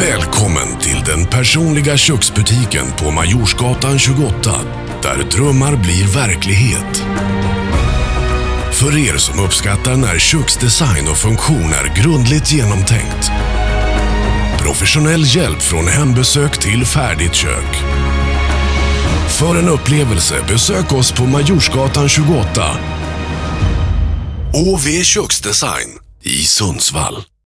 Välkommen till den personliga köksbutiken på Majorsgatan 28 där drömmar blir verklighet. För er som uppskattar när köksdesign och funktion är grundligt genomtänkt. Professionell hjälp från hembesök till färdigt kök. För en upplevelse besök oss på Majorsgatan 28. OV Köksdesign i Sundsvall.